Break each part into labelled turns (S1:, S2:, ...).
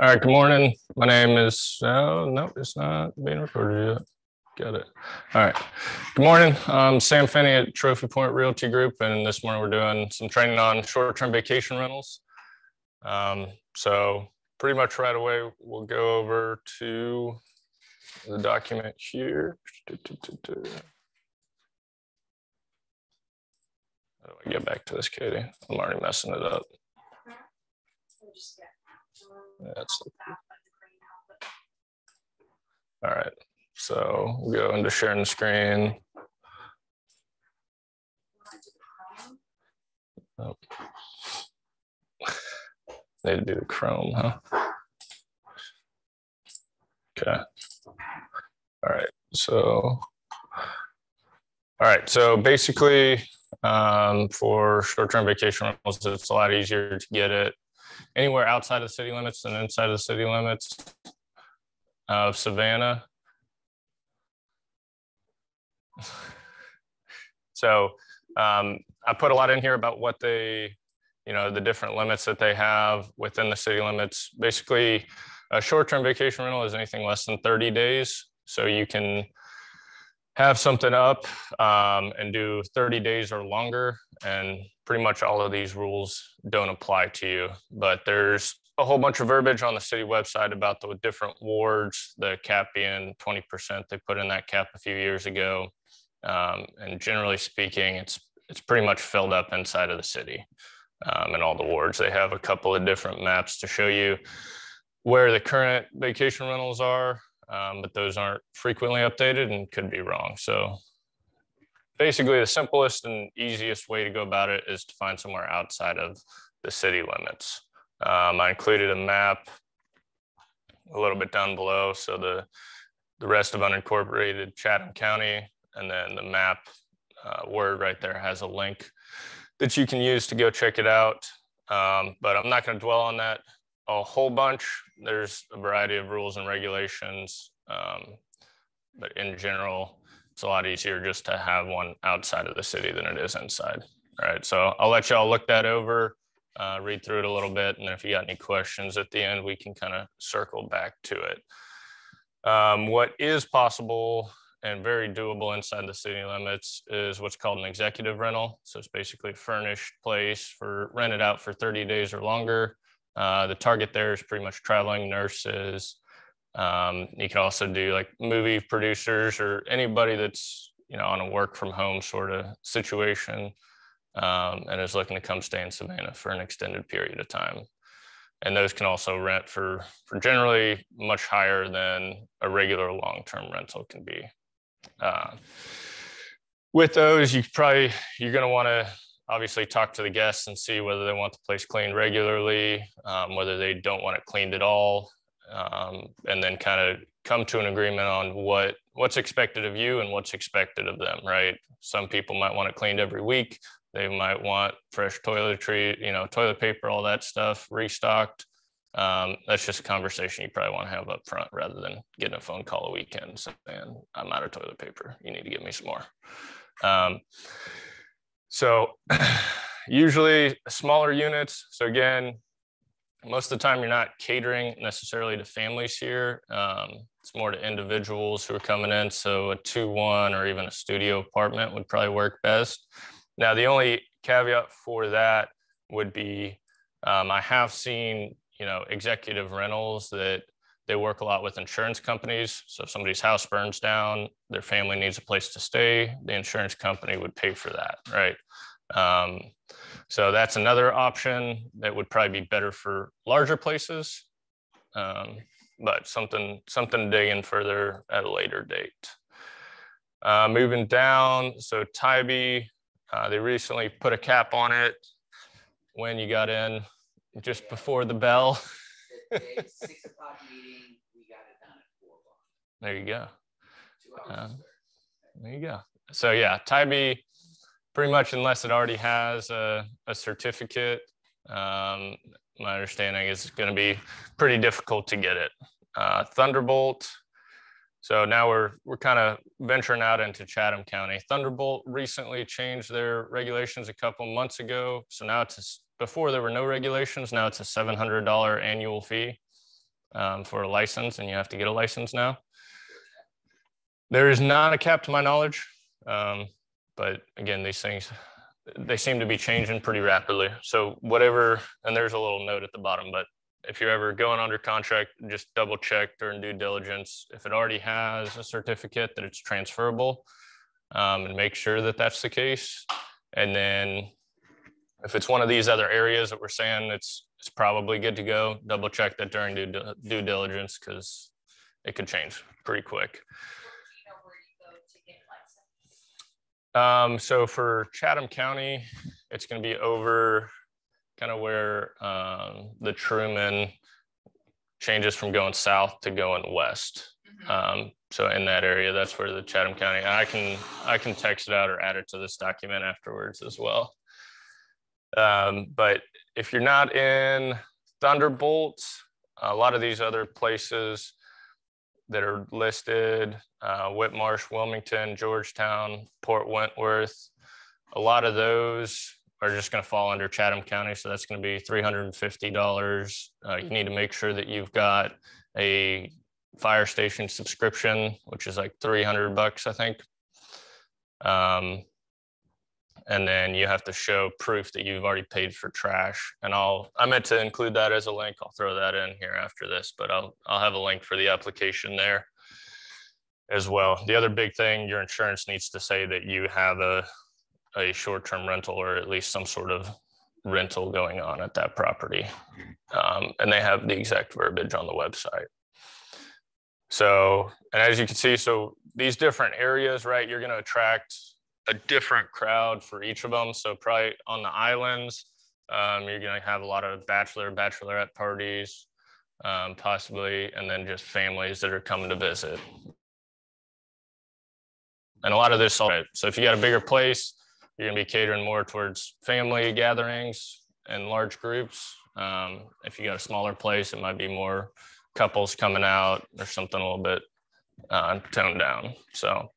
S1: All right, good morning. My name is, oh, no, it's not being recorded yet. Got it. All right. Good morning. I'm Sam Finney at Trophy Point Realty Group, and this morning we're doing some training on short-term vacation rentals. Um, so pretty much right away, we'll go over to the document here. How do I get back to this, Katie? I'm already messing it up. That's all right. So we'll go into sharing the screen. Oh. Need to do the Chrome, huh? Okay. All right. So, all right. So basically, um, for short-term vacation rentals, it's a lot easier to get it anywhere outside of city limits and inside of the city limits of Savannah. so um, I put a lot in here about what they, you know, the different limits that they have within the city limits. Basically, a short-term vacation rental is anything less than 30 days. So you can have something up um, and do 30 days or longer. And pretty much all of these rules don't apply to you. But there's a whole bunch of verbiage on the city website about the different wards, the cap being 20%. They put in that cap a few years ago. Um, and generally speaking, it's it's pretty much filled up inside of the city um, and all the wards. They have a couple of different maps to show you where the current vacation rentals are, um, but those aren't frequently updated and could be wrong. So basically the simplest and easiest way to go about it is to find somewhere outside of the city limits. Um, I included a map a little bit down below. So the, the rest of unincorporated Chatham County and then the map uh, word right there has a link that you can use to go check it out. Um, but I'm not going to dwell on that a whole bunch. There's a variety of rules and regulations, um, but in general, it's a lot easier just to have one outside of the city than it is inside. All right, so I'll let y'all look that over, uh, read through it a little bit, and if you got any questions at the end, we can kind of circle back to it. Um, what is possible and very doable inside the city limits is what's called an executive rental. So it's basically a furnished place for rented out for 30 days or longer. Uh, the target there is pretty much traveling nurses. Um, you can also do like movie producers or anybody that's you know on a work from home sort of situation um, and is looking to come stay in Savannah for an extended period of time. And those can also rent for for generally much higher than a regular long-term rental can be. Uh, with those, you probably you're going to want to obviously talk to the guests and see whether they want the place cleaned regularly, um, whether they don't want it cleaned at all, um, and then kind of come to an agreement on what what's expected of you and what's expected of them. Right? Some people might want it cleaned every week. They might want fresh toiletry, you know, toilet paper, all that stuff restocked. Um, that's just a conversation you probably want to have up front rather than getting a phone call a weekend saying, I'm out of toilet paper. You need to give me some more. Um, so usually smaller units. So again, most of the time you're not catering necessarily to families here. Um, it's more to individuals who are coming in. So a two one or even a studio apartment would probably work best. Now the only caveat for that would be um, I have seen you know executive rentals that they work a lot with insurance companies. So if somebody's house burns down, their family needs a place to stay, the insurance company would pay for that, right? Um, so that's another option that would probably be better for larger places, um, but something something to dig in further at a later date. Uh, moving down, so Tybee, uh, they recently put a cap on it when you got in, just before the bell. There you go. Um, there you go. So yeah, Tybee, pretty much unless it already has a, a certificate, um, my understanding is going to be pretty difficult to get it. Uh, Thunderbolt. So now we're we're kind of venturing out into Chatham County. Thunderbolt recently changed their regulations a couple months ago. So now it's before there were no regulations. Now it's a seven hundred dollar annual fee um, for a license, and you have to get a license now. There is not a cap to my knowledge, um, but again, these things they seem to be changing pretty rapidly. So whatever, and there's a little note at the bottom, but if you're ever going under contract, just double check during due diligence. If it already has a certificate that it's transferable, um, and make sure that that's the case. And then if it's one of these other areas that we're saying it's it's probably good to go, double check that during due, due diligence because it could change pretty quick. Um, so for Chatham County, it's going to be over kind of where um, the Truman changes from going south to going west. Mm-hmm. Um, so in that area, that's where the Chatham County. I can I can text it out or add it to this document afterwards as well. Um, but if you're not in Thunderbolt, a lot of these other places that are listed, uh, Whitemarsh, Wilmington, Georgetown, Port Wentworth, a lot of those are just going to fall under Chatham County. So that's going to be $350. Uh, you need to make sure that you've got a fire station subscription, which is like 300 bucks, I think. Um, and then you have to show proof that you've already paid for trash. And I'll I meant to include that as a link. I'll throw that in here after this, but I'll I'll have a link for the application there as well. The other big thing, your insurance needs to say that you have a a short-term rental or at least some sort of rental going on at that property. Um, and they have the exact verbiage on the website. So, and as you can see, so these different areas, right, you're going to attract a different crowd for each of them. So probably on the islands, um, you're going to have a lot of bachelor, bachelorette parties, um, possibly, and then just families that are coming to visit. And a lot of this, so if you got a bigger place, you're to be catering more towards family gatherings and large groups. Um, if you got a smaller place, it might be more couples coming out or something a little bit uh, toned down. So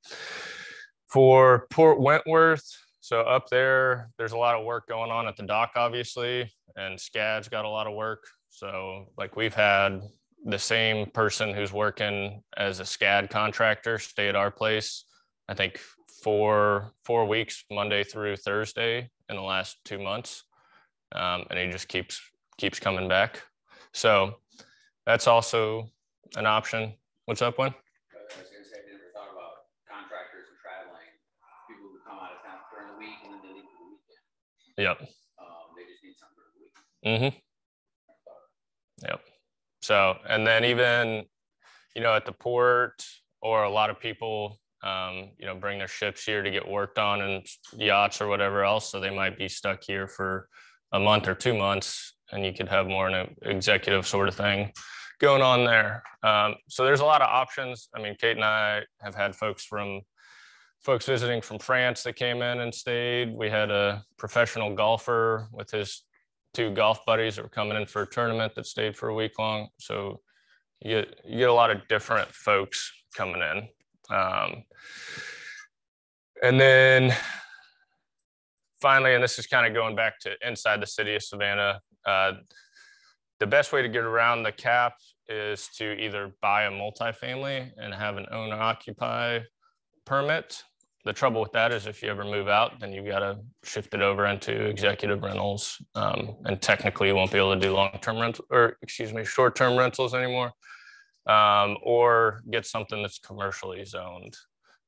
S1: for Port Wentworth, so up there, there's a lot of work going on at the dock, obviously, and SCAD's got a lot of work. So like we've had the same person who's working as a SCAD contractor stay at our place, I think four four weeks, Monday through Thursday in the last two months, um, and he just keeps keeps coming back. So that's also an option. What's up, one? Yep. Um, they just need something for the week. Mm-hmm. Yep. So, and then even, you know, at the port, or a lot of people, um, you know, bring their ships here to get worked on and yachts or whatever else. So they might be stuck here for a month or two months, and you could have more an executive sort of thing going on there. Um, so there's a lot of options. I mean, Kate and I have had folks from folks visiting from France that came in and stayed. We had a professional golfer with his two golf buddies that were coming in for a tournament that stayed for a week long. So you get, you get a lot of different folks coming in. Um, and then finally, and this is kind of going back to inside the city of Savannah, uh, the best way to get around the cap is to either buy a multifamily and have an owner occupy permit the trouble with that is if you ever move out, then you've got to shift it over into executive rentals. Um, and technically you won't be able to do long-term rental or excuse me, short-term rentals anymore. Um, or get something that's commercially zoned.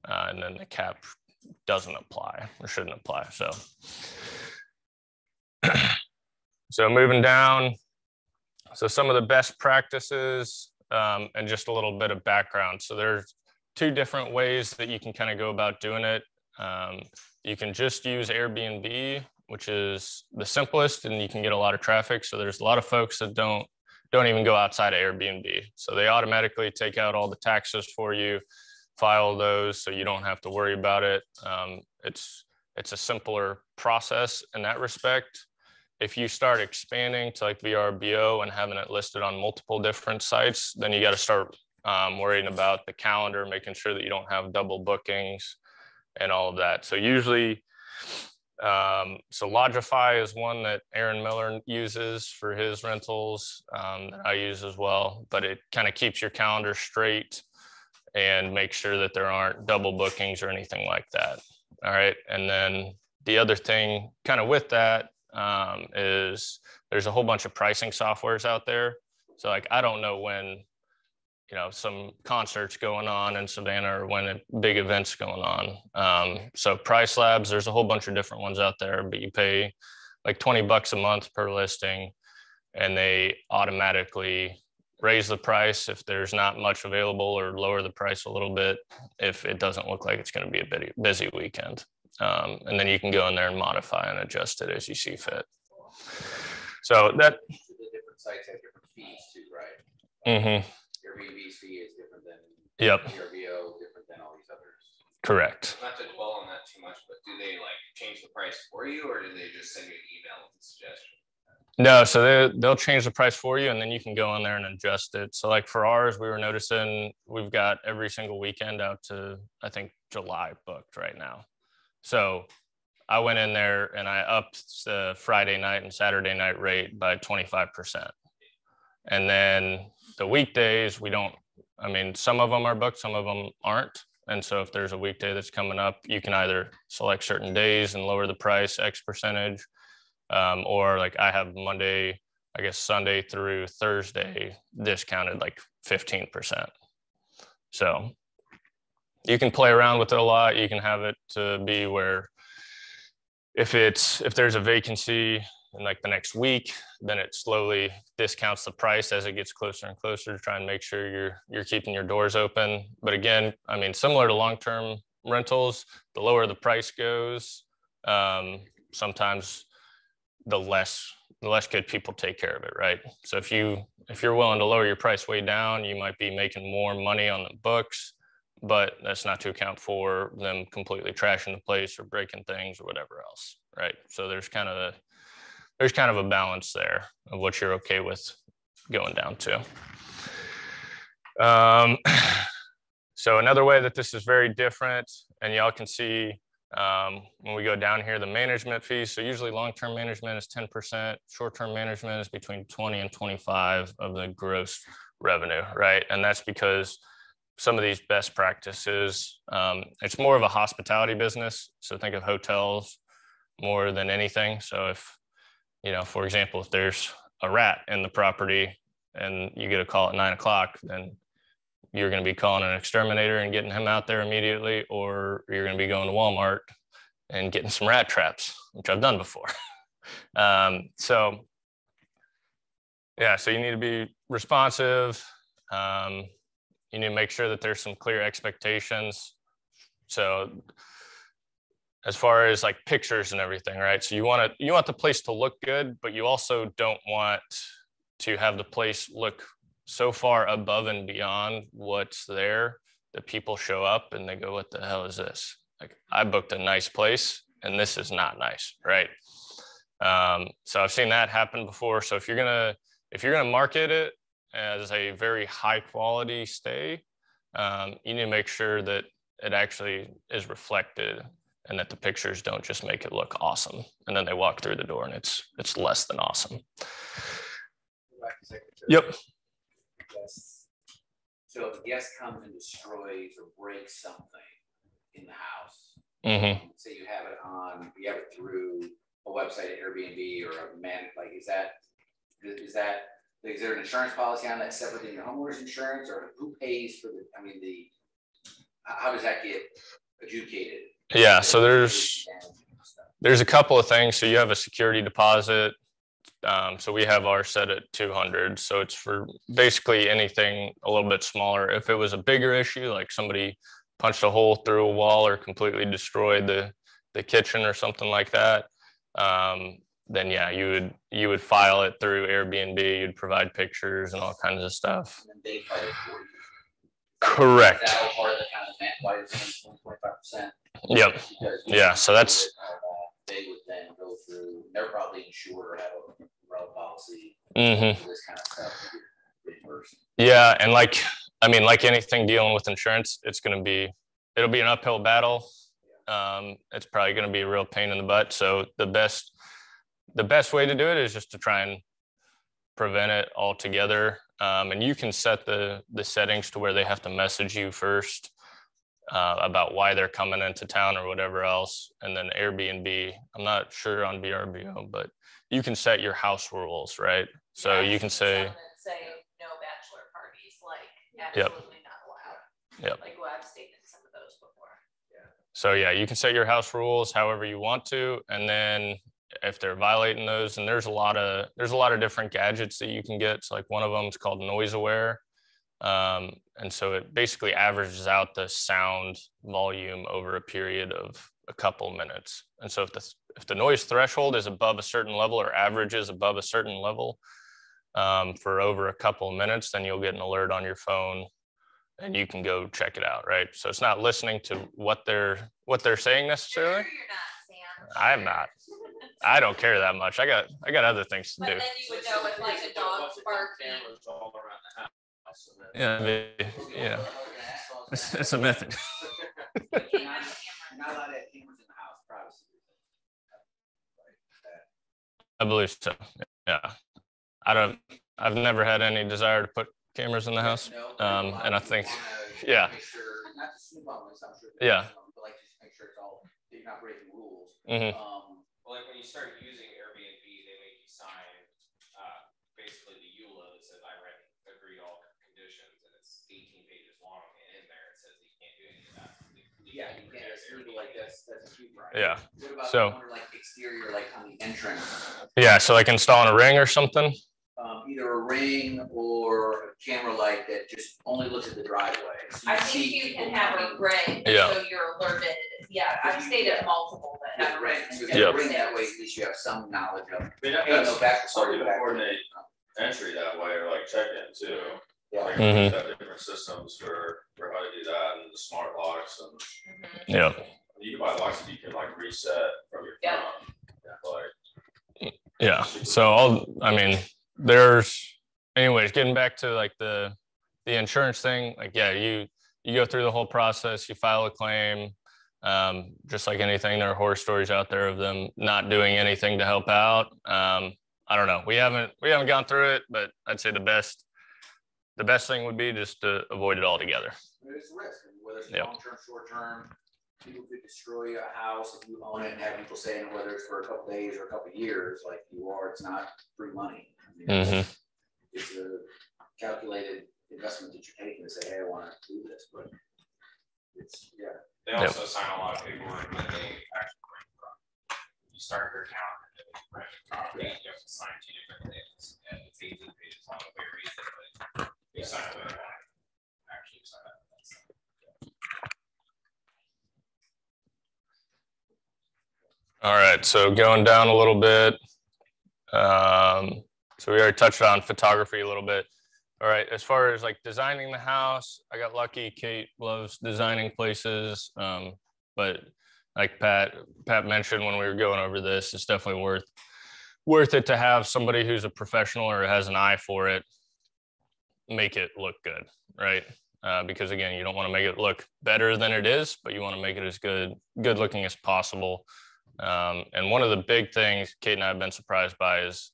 S1: Uh, and then the cap doesn't apply or shouldn't apply. So, so moving down. So some of the best practices um, and just a little bit of background. So there's two different ways that you can kind of go about doing it. Um, you can just use Airbnb, which is the simplest, and you can get a lot of traffic. So there's a lot of folks that don't don't even go outside of Airbnb. So they automatically take out all the taxes for you, file those, so you don't have to worry about it. Um, it's it's a simpler process in that respect. If you start expanding to like VRBO and having it listed on multiple different sites, then you got to start um, worrying about the calendar, making sure that you don't have double bookings and all of that. So usually Um, so Lodgify is one that Aaron Miller uses for his rentals um, that I use as well, but it kind of keeps your calendar straight and make sure that there aren't double bookings or anything like that. All right. And then the other thing kind of with that um, is there's a whole bunch of pricing softwares out there. So like, I don't know when you know some concerts going on in savannah or when a big events going on. Um, so price labs there's a whole bunch of different ones out there but you pay like 20 bucks a month per listing and they automatically raise the price if there's not much available or lower the price a little bit if it doesn't look like it's going to be a busy weekend. Um, and then you can go in there and modify and adjust it as you see fit. So that
S2: the different sites have different fees too right?
S1: Mm-hmm.
S2: Airbnb's is different than
S1: Yep.
S2: VRBO, different than all these others.
S1: Correct.
S3: Not to dwell on that too much, but do they like change the price for you or do they just send you an email with a suggestion?
S1: No, so they they'll change the price for you, and then you can go in there and adjust it. So, like for ours, we were noticing we've got every single weekend out to I think July booked right now. So, I went in there and I upped the Friday night and Saturday night rate by twenty five percent, and then the weekdays we don't i mean some of them are booked some of them aren't. And so if there's a weekday that's coming up you can either select certain days and lower the price x percentage um, or like i have monday i guess sunday through thursday discounted like 15% so you can play around with it a lot. You can have it to be where if it's if there's a vacancy like the next week then it slowly discounts the price as it gets closer and closer to try and make sure you're you're keeping your doors open. But again i mean similar to long-term rentals the lower the price goes um, sometimes the less the less good people take care of it right? So if you if you're willing to lower your price way down you might be making more money on the books but that's not to account for them completely trashing the place or breaking things or whatever else right? So there's kind of a there's kind of a balance there of what you're okay with going down to. Um, so another way that this is very different, and y'all can see um, when we go down here, the management fees. So usually long-term management is 10%, short-term management is between 20 and 25 of the gross revenue, right? And that's because some of these best practices, um, it's more of a hospitality business. So think of hotels more than anything. So if you know, for example, if there's a rat in the property and you get a call at nine o'clock, then you're going to be calling an exterminator and getting him out there immediately, or you're going to be going to Walmart and getting some rat traps, which I've done before. um, so, yeah, so you need to be responsive. Um, you need to make sure that there's some clear expectations. So, as far as like pictures and everything, right? So you want to you want the place to look good, but you also don't want to have the place look so far above and beyond what's there that people show up and they go, "What the hell is this?" Like I booked a nice place and this is not nice, right? Um, so I've seen that happen before. So if you're gonna if you're gonna market it as a very high quality stay, um, you need to make sure that it actually is reflected and that the pictures don't just make it look awesome. And then they walk through the door and it's it's less than awesome. Yep.
S2: Yes. So if a guest comes and destroys or breaks something in the house,
S1: mm-hmm.
S2: say you have it on, you have it through a website, Airbnb or a man, like is that is that is there an insurance policy on that separate than your homeowner's insurance, or who pays for the? I mean, the how does that get adjudicated?
S1: Yeah, so there's there's a couple of things. So you have a security deposit. Um, so we have our set at 200. So it's for basically anything a little bit smaller. If it was a bigger issue, like somebody punched a hole through a wall or completely destroyed the the kitchen or something like that, um, then yeah, you would you would file it through Airbnb. You'd provide pictures and all kinds of stuff. Correct. Yep. Yeah. So that's.
S2: They would then go through. They're probably insured or have a umbrella policy.
S1: Mm-hmm.
S2: This kind of stuff.
S1: Yeah, and like I mean, like anything dealing with insurance, it's going to be it'll be an uphill battle. um, it's probably going to be a real pain in the butt. So the best the best way to do it is just to try and prevent it altogether. Um, and you can set the the settings to where they have to message you first uh, about why they're coming into town or whatever else. And then Airbnb, I'm not sure on VRBO, but you can set your house rules, right? So
S4: Yeah,
S1: you can say,
S4: Say no bachelor parties, like
S1: Yep.
S4: absolutely not allowed.
S1: Yep.
S4: Like what I've stated some of those before. Yeah.
S1: So yeah, you can set your house rules however you want to. And then if they're violating those, and there's a lot of, there's a lot of different gadgets that you can get. So like one of them is called Noise Aware. Um, and so it basically averages out the sound volume over a period of a couple minutes. And so if the, if the noise threshold is above a certain level or averages above a certain level um, for over a couple of minutes, then you'll get an alert on your phone and you can go check it out, right? So it's not listening to what they're what they're saying necessarily.
S4: Sure you're not, Sam.
S1: I'm not. I don't care that much. I got I got other things to
S4: But
S1: do. Yeah, they- yeah. It's, it's a method.
S4: You can't have a
S2: You're
S4: camera.
S2: not allowed to have cameras in the house, privacy.
S1: I believe so. Yeah. I don't. I've never had any desire to put cameras in the house. Um, and I think- yeah.
S2: Make sure, not to snoop on this, I'm sure.
S1: Yeah.
S2: But like, just make sure it's all, that you're not breaking rules.
S1: Mhm.
S2: Um,
S3: like when you start using Airbnb, they make you sign, uh, basically the EULA that says I read, agree to all conditions, and it's eighteen pages long, and in there it says that you can't do any of that.
S2: Yeah, you can't just leave it like this, that's a huge right.
S1: Yeah.
S2: What about,
S1: So-
S2: I wonder, like exterior, like on the entrance,
S1: Yeah. So like installing a ring or something.
S2: um, either a ring or a camera light that just only looks at the driveway. so
S4: I think you can have a ring,
S1: Yeah.
S4: so you're alerted. Yeah, I've stated multiple that have a ring.
S2: so
S1: Yep.
S2: you have a ring that way, at least you have some knowledge of,
S5: I mean,
S2: hey, no
S5: that's
S2: back.
S5: something to
S2: back-
S5: coordinate entry that way, or like check-in too.
S2: Yeah.
S5: Like,
S1: Mhm.
S5: we have different systems for, for how to do that, and the smart locks, and
S4: Mhm.
S1: Yeah.
S5: you can buy locks that you can like reset from your
S4: Yeah.
S5: phone. Like,
S1: Yeah. So I'll. I mean, there's. Anyways, getting back to like the the insurance thing. Like, yeah, you you go through the whole process. You file a claim. Um, just like anything, there are horror stories out there of them not doing anything to help out. Um, I don't know. We haven't we haven't gone through it, but I'd say the best the best thing would be just to avoid it altogether.
S2: There's a risk, whether it's
S1: Yep.
S2: long term, short term, people could destroy a house if you own it and have people saying whether it's for a couple days or a couple years, like you are, it's not free money. I mean, it's-
S1: Mhm.
S2: It's a calculated investment that you're taking to say, hey, I wanna do this, but it's, yeah.
S3: They
S1: Yep.
S3: also sign a lot of paperwork when they actually rent the property. You start your account and then you rent the property, you have to sign two different things, and it's eighteen pages long, very easy,
S1: All right, so going down a little bit. Um, so we already touched on photography a little bit. All right, as far as like designing the house, I got lucky. Kate loves designing places. Um, but like Pat, Pat mentioned when we were going over this, it's definitely worth worth it to have somebody who's a professional or has an eye for it make it look good, right? Uh, because again, you don't want to make it look better than it is, but you want to make it as good good looking as possible. Um, and one of the big things Kate and I have been surprised by is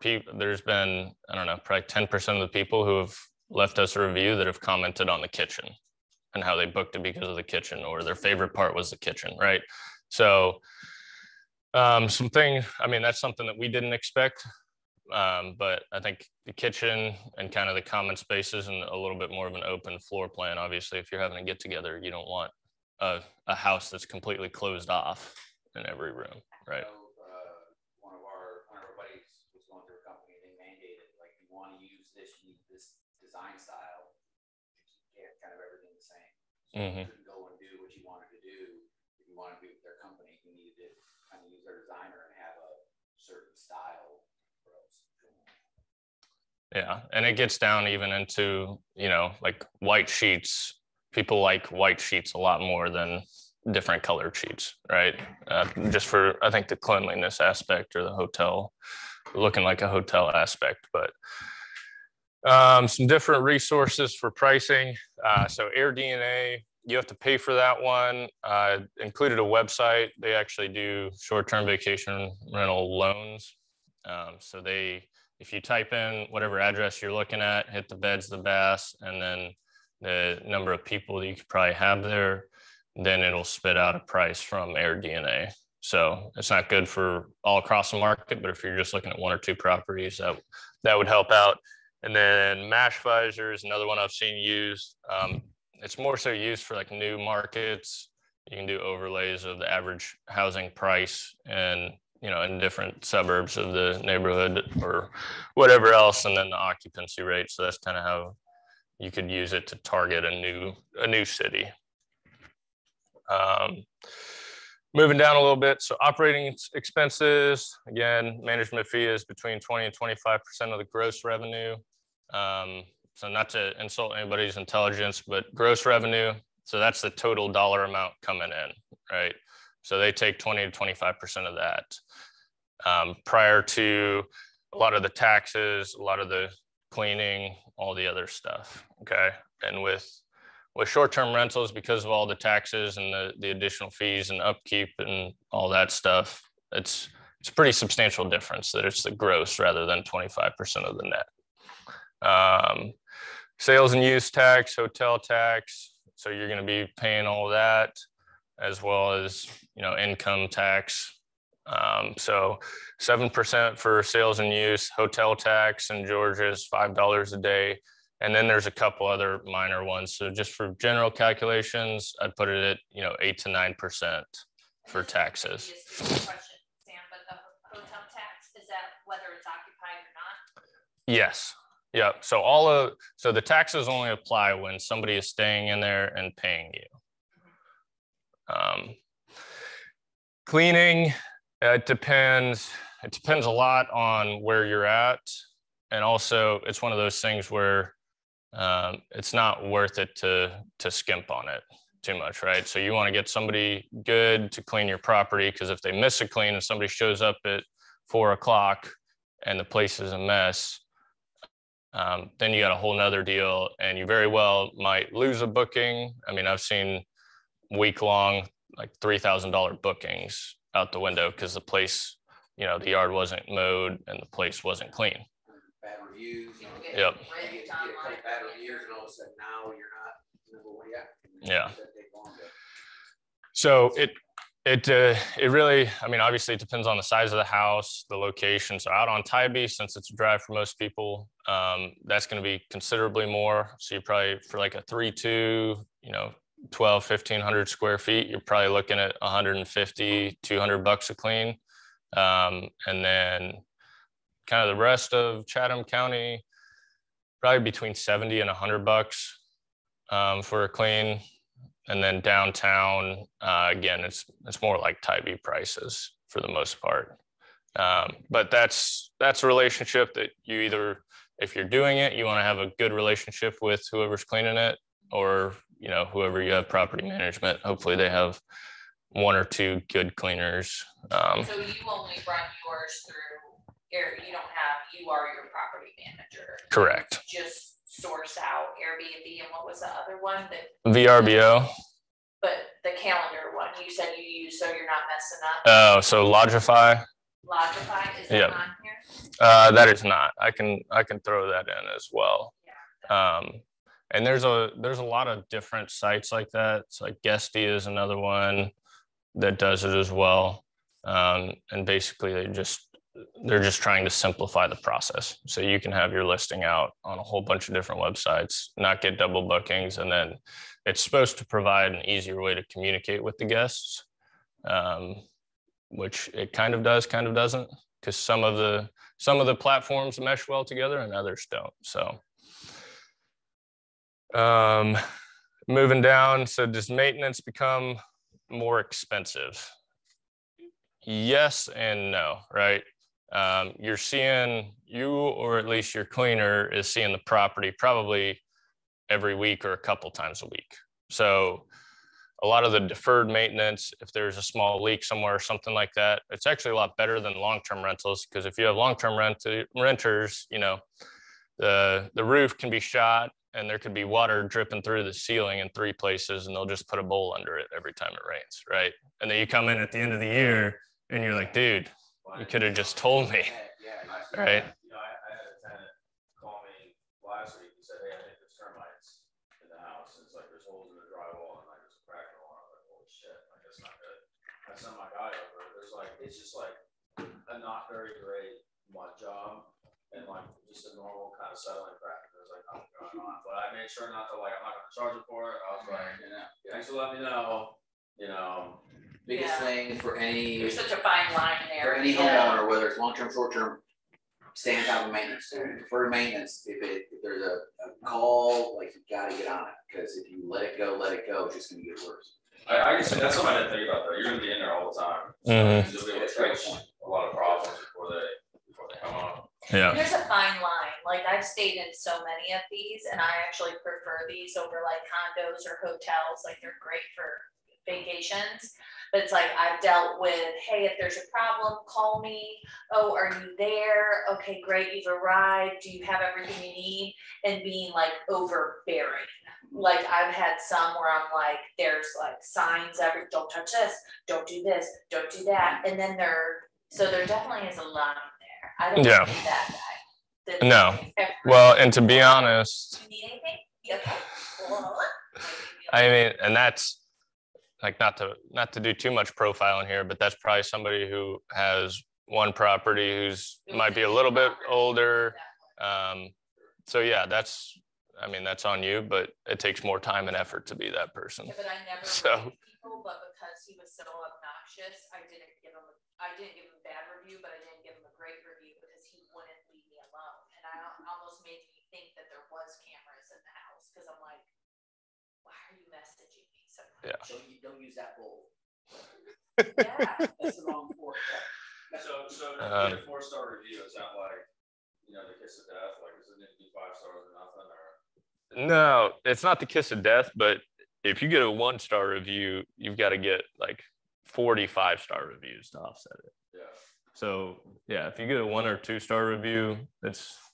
S1: there's been, I don't know, probably 10% of the people who have left us a review that have commented on the kitchen and how they booked it because of the kitchen or their favorite part was the kitchen, right? So, um, something, I mean, that's something that we didn't expect. Um, but I think the kitchen and kind of the common spaces and a little bit more of an open floor plan. Obviously, if you're having a get together, you don't want a, a house that's completely closed off in every room, right?
S2: Uh, One of our, one of our buddies was going through a company, they mandated, like, you wanna use this, you need this design style. You can't kind of everything the same. So you
S1: Mhm.
S2: couldn't go and do what you wanted to do, if you wanted to be with their company, you needed to kind of use their designer and have a certain style.
S1: Yeah, and it gets down even into, you know, like white sheets. People like white sheets a lot more than different colored sheets, right? Uh, just for, I think, the cleanliness aspect or the hotel, looking like a hotel aspect. But um, some different resources for pricing. Uh, so AirDNA you have to pay for that one. Uh, included a website. They actually do short-term vacation rental loans. Um, so they, if you type in whatever address you're looking at, hit the beds, the baths, and then the number of people that you could probably have there, then it'll spit out a price from AirDNA. So it's not good for all across the market, but if you're just looking at one or two properties, that that would help out. And then MashVisor is another one I've seen used. Um, it's more so used for like new markets. You can do overlays of the average housing price and you know in different suburbs of the neighborhood or whatever else, and then the occupancy rate. So that's kind of how you could use it to target a new a new city. Um, moving down a little bit, so operating expenses again, management fee is between 20 and 25 percent of the gross revenue. Um, so not to insult anybody's intelligence, but gross revenue. So that's the total dollar amount coming in, right? So they take 20 to 25% of that. Um, prior to a lot of the taxes, a lot of the cleaning, all the other stuff. Okay. And with with short-term rentals, because of all the taxes and the, the additional fees and upkeep and all that stuff, it's it's a pretty substantial difference that it's the gross rather than 25% of the net. Um, sales and use tax, hotel tax. So you're going to be paying all that as well as, you know, income tax. Um, so 7% for sales and use, hotel tax in Georgia is $5 a day. And then there's a couple other minor ones. So just for general calculations, I'd put it at, you know, eight to 9% for taxes.
S4: Question, Sam, but the hotel tax, is that whether it's occupied or not?
S1: Yes. Yeah. So all of so the taxes only apply when somebody is staying in there and paying you. Um, cleaning, uh, it depends. It depends a lot on where you're at, and also it's one of those things where um, it's not worth it to to skimp on it too much, right? So you want to get somebody good to clean your property because if they miss a clean and somebody shows up at four o'clock and the place is a mess, um, then you got a whole nother deal and you very well might lose a booking. I mean, I've seen week long, like $3,000 bookings out the window because the place, you know, the yard wasn't mowed and the place wasn't clean.
S2: Bad reviews. you know,
S1: Yep.
S2: You get, you get a couple bad reviews and all of a sudden now you're not, number one yet.
S1: Yeah.
S2: That take long to-
S1: So it, it, uh, it really, I mean, obviously it depends on the size of the house, the location. So out on Tybee, since it's a drive for most people, um, that's going to be considerably more. So you probably for like a three, two, you know, 12, 1500 square feet, you're probably looking at 150, 200 bucks a clean. Um, and then kind of the rest of Chatham County, probably between 70 and 100 bucks um, for a clean. And then downtown, uh, again, it's it's more like Tybee prices for the most part. Um, but that's that's a relationship that you either, if you're doing it, you want to have a good relationship with whoever's cleaning it, or you know whoever you have property management. Hopefully, they have one or two good cleaners. Um,
S4: So you only run yours through, Air, you don't have, you are your property manager.
S1: correct.
S4: Just source out Airbnb and what was the other one that,
S1: VRBO.
S4: but the calendar one, you said you use, so you're not messing up.
S1: Oh, so Lodgify.
S4: Lodgify, is
S1: Yep.
S4: that on here?
S1: Uh, that is not. I can I can throw that in as well. Um, and there's a there's a lot of different sites like that. It's like Guesty is another one that does it as well. Um, and basically they just they're just trying to simplify the process. So you can have your listing out on a whole bunch of different websites, not get double bookings, and then it's supposed to provide an easier way to communicate with the guests. Um, which it kind of does, kind of doesn't, because some of the some of the platforms mesh well together and others don't. So um, moving down, so does maintenance become more expensive? Yes and no, right? Um, you're seeing you, or at least your cleaner is seeing the property probably every week or a couple times a week. So a lot of the deferred maintenance, if there's a small leak somewhere or something like that, it's actually a lot better than long-term rentals because if you have long-term rent renters, you know, the the roof can be shot and there could be water dripping through the ceiling in three places and they'll just put a bowl under it every time it rains, right? And then you come in at the end of the year and you're like, dude, you could have just told me, right?
S5: You know, I, I had a tenant call me last week, he said, hey, I think there's termites in the house, and it's like, there's holes in the drywall, and like, there's a crack in the wall, I'm like, holy shit, like, that's not good. I sent my guy over, there's like, it's just like a not very great mud job, and like, just a normal kind of settling crack, nothing going on, but I made sure not to like, I'm not gonna charge him for it, I was like,
S2: You know,
S5: thanks for letting me know, you know,
S2: biggest
S4: Yeah.
S2: thing for any,
S4: There's such a fine line
S2: for
S4: there.
S2: any
S4: Yeah.
S2: homeowner, whether it's long-term, short-term, stay on top of maintenance, for maintenance, if it, if there's a, a call, like, you gotta get on it, cause if you let it go, let it go, it's just gonna get worse.
S5: I, I guess that's something I didn't think about though, you're gonna be in there all the time. so
S1: Mhm.
S5: You'll be able to catch a lot of problems before they, before they come up.
S1: Yeah.
S4: There's a fine line, like I've stayed in so many of these and I actually prefer these over like condos or hotels, like they're great for vacations. But it's like I've dealt with, hey, if there's a problem, call me. Oh, are you there? Okay, great, you've arrived. Do you have everything you need? And being like overbearing. Like I've had some where I'm like, there's like signs every, don't touch this, don't do this, don't do that. And then there, so there definitely is a line. I don't
S1: Yeah.
S4: that guy. that-
S1: No. Well, and to be honest,
S4: You need anything? You okay? Well,
S1: I mean, and that's like not to not to do too much profiling here, but that's probably somebody who has one property who's might be a little bit older. Um, so yeah, that's I mean that's on you, but it takes more time and effort to be that person.
S4: Yeah, but I never
S1: So-
S4: rated people, but because he was so obnoxious, I didn't give him, I didn't give him a bad review, but I didn't give him a great review because he wouldn't leave me alone. And I almost made me think that there was cameras in the house, cause I'm like, why are you messaging me so much?
S1: Yeah.
S2: So you don't use that bowl,
S4: Yeah,
S2: that's the wrong fork.
S5: So, so
S1: Um,
S5: a four star review, is that like, you know, the kiss of death, like, does it need to be five stars or nothing, or?
S1: No, it's not the kiss of death, but if you get a one star review, you've got to get like 45 star reviews to offset it.
S5: Yeah.
S1: So yeah, if you get a one or two star review, that's
S5: There's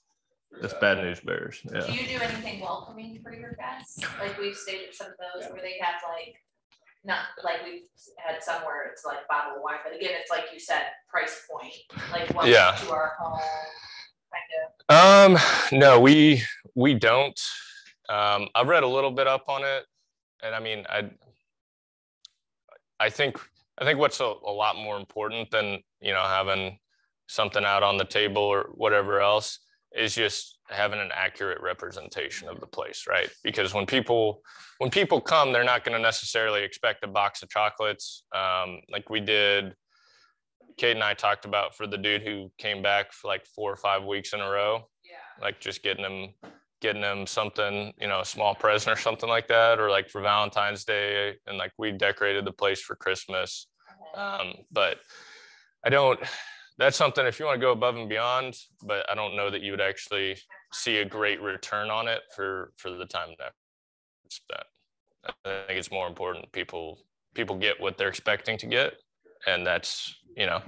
S1: that's
S5: that.
S1: bad news bears.
S4: do
S1: Yeah.
S4: you do anything welcoming for your guests? Like we've stayed at some of those where they have like, not, like we've had somewhere it's like bottle of wine, but again, it's like you said, price point, like welcome
S1: Yeah.
S4: to our home, kind of.
S1: Um, no, we we don't. Um, I've read a little bit up on it, and I mean, I I think I think what's a, a lot more important than you know having something out on the table or whatever else is just having an accurate representation of the place, right? Because when people when people come, they're not going to necessarily expect a box of chocolates, um, like we did. Kate and I talked about for the dude who came back for like four or five weeks in a row
S4: Yeah.
S1: like just getting them getting them something you know a small present or something like that or like for valentine's day and like we decorated the place for christmas um, but i don't that's something if you want to go above and beyond but i don't know that you would actually see a great return on it for for the time that spent i think it's more important people people get what they're expecting to get and that's you know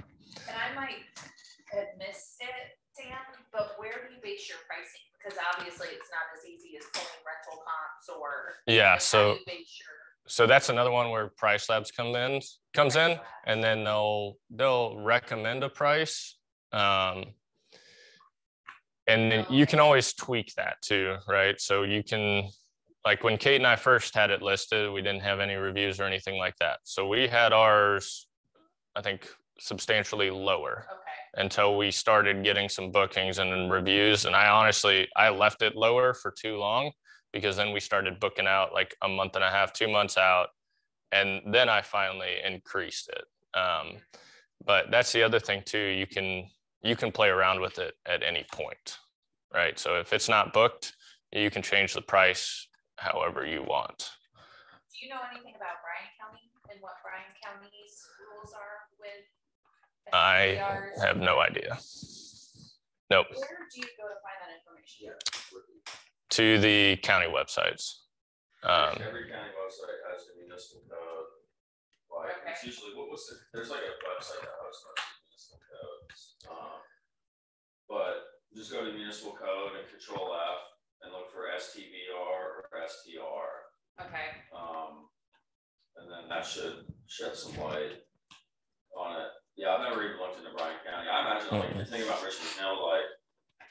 S4: And I might have missed it, Sam, but where do you base your pricing? Because obviously it's not as easy as pulling rental comps or.
S1: yeah so
S4: you base your
S1: so that's another one where price labs come in comes in and then they'll they'll recommend a price um and then you can always tweak that too right? So you can like when kate and i first had it listed we didn't have any reviews or anything like that. So we had ours i think substantially lower
S4: Okay,
S1: until we started getting some bookings and reviews. And i honestly i left it lower for too long because then we started booking out like a month and a half two months out and then i finally increased it. Um, but that's the other thing too. You can you can play around with it at any point right? So if it's not booked you can change the price however you want.
S4: Do you know anything about Bryan County and what Bryan County's rules are with?
S1: i have no idea. Nope.
S4: Where do you go to find that information?
S1: To the county websites um,
S5: Every county website has a municipal code. Like, it's usually, what was it, there's like a website that hosts most of the municipal codes. Um, But just go to municipal code and control F and look for STVR or STR.
S4: Okay,
S5: Um, and then that should shed some light on it. Yeah, I've never even looked into Bryan County. I imagine, like, the thing about Richmond Hill, like,